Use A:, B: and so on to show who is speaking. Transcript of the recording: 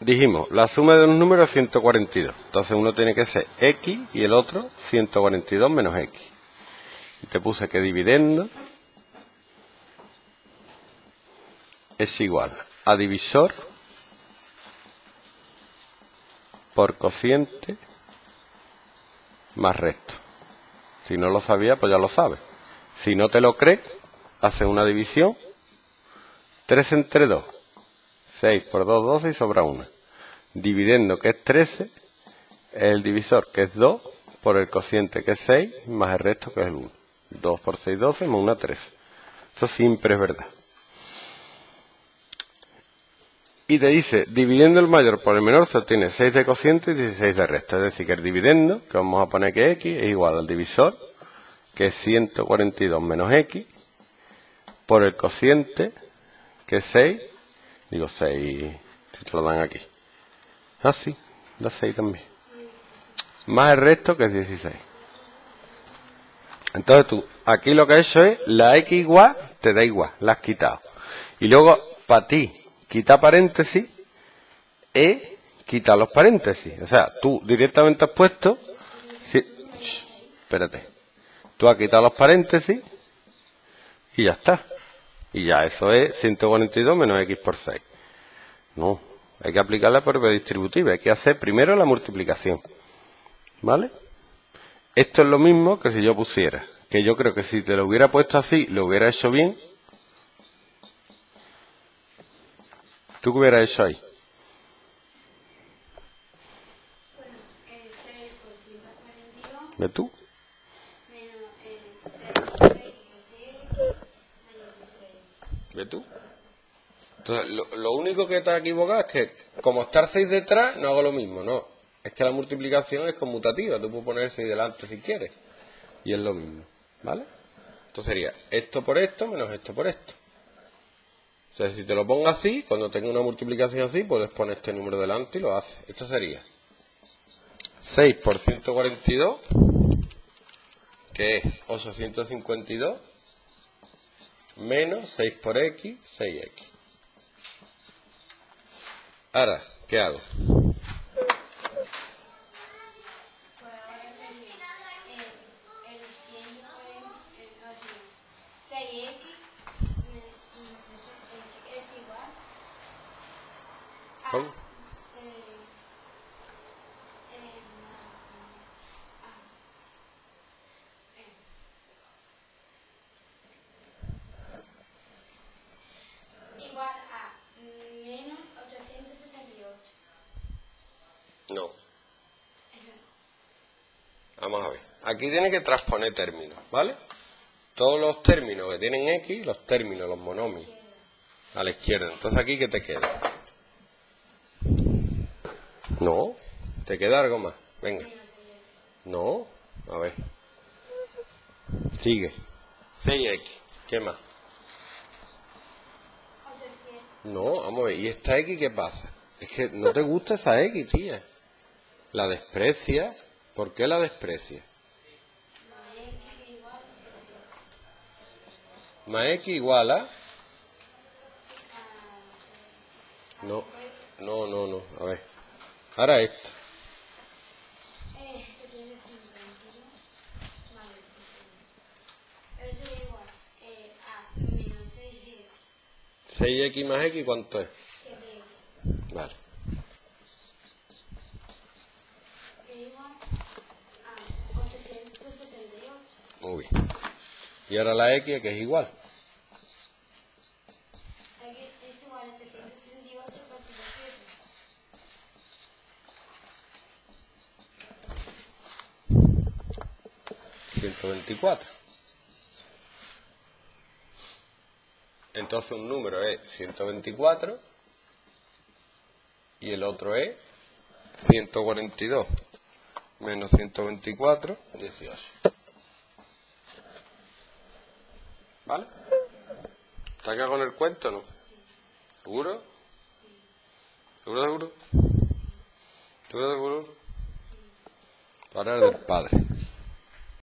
A: dijimos, la suma de los números es 142. Entonces uno tiene que ser x y el otro 142 menos x. Y te puse que dividendo es igual a divisor por cociente más resto. Si no lo sabía, pues ya lo sabes. Si no te lo crees, hace una división. 3 entre 2. 6 por 2, 12 y sobra 1. Dividendo, que es 13, el divisor, que es 2, por el cociente, que es 6, más el resto, que es el 1. 2 por 6, 12, más 1, 13. Eso siempre es verdad. Y te dice, dividiendo el mayor por el menor se obtiene 6 de cociente y 16 de resto. Es decir, que el dividendo, que vamos a poner que x, es igual al divisor, que es 142 menos x, por el cociente, que es 6, digo 6, si te lo dan aquí. Ah, sí, da 6 también. Más el resto, que es 16. Entonces tú, aquí lo que has hecho es, la x igual, te da igual, la has quitado. Y luego, para ti, quita paréntesis e quita los paréntesis. O sea, tú directamente has puesto... espérate. Tú has quitado los paréntesis y ya está. Y ya eso es 142 menos x por 6. No, hay que aplicar la propiedad distributiva. Hay que hacer primero la multiplicación. ¿Vale? Esto es lo mismo que si yo pusiera. Que yo creo que si te lo hubiera puesto así, lo hubiera hecho bien ¿Tú qué hubieras hecho ahí?
B: Bueno, eh, 6 por 142
A: ¿Ve tú?
B: menos eh, 6 por x, que es 6x, más 16.
A: ¿Ve tú? Entonces, lo, único que te has equivocado es que, como estar 6 detrás, no hago lo mismo, no. Es que la multiplicación es conmutativa, tú puedes poner 6 delante si quieres. Y es lo mismo, ¿vale? Entonces sería esto por esto menos esto por esto. O sea, si te lo pongo así, cuando tenga una multiplicación así, puedes poner este número delante y lo haces. Esto sería 6 por 142, que es 852, menos 6 por x, 6x. Ahora, ¿qué hago?
B: Pues ahora sería el, el 140, eh, no, sí, 6x me- me- es, es igual a
A: ¿Cómo?
B: eh, eh, a- eh, igual a menos 868.
A: No. Vamos a ver. Aquí tiene que transponer términos, ¿vale? Todos los términos que tienen x, los términos, los monomios, a la izquierda. Entonces aquí, ¿qué te queda? No. ¿Te queda algo más? Venga. No. A ver. Sigue. 6x. ¿Qué más?
B: 800.
A: No, vamos a ver. ¿Y esta x qué pasa? Es que no te gusta esa x, tía. La desprecia. ¿Por qué la desprecia?
B: Más x igual a 7.
A: Más x igual a... No, no, no, no. A ver. Ahora esto.
B: Eh, 752 más 25. Eso sería igual eh, a menos 6x,
A: 6x más x, ¿cuánto es?
B: 7x.
A: Vale.
B: Es igual a 868.
A: Muy. Y ahora la x, que es igual.
B: Aquí es igual a 868 partido 7.
A: 124. Entonces un número es 124 y el otro es 142 menos 124, 18. ¿Vale? ¿Está acá con el cuento no? ¿Seguro? ¿Seguro, seguro? ¿Seguro, seguro? Para el del padre.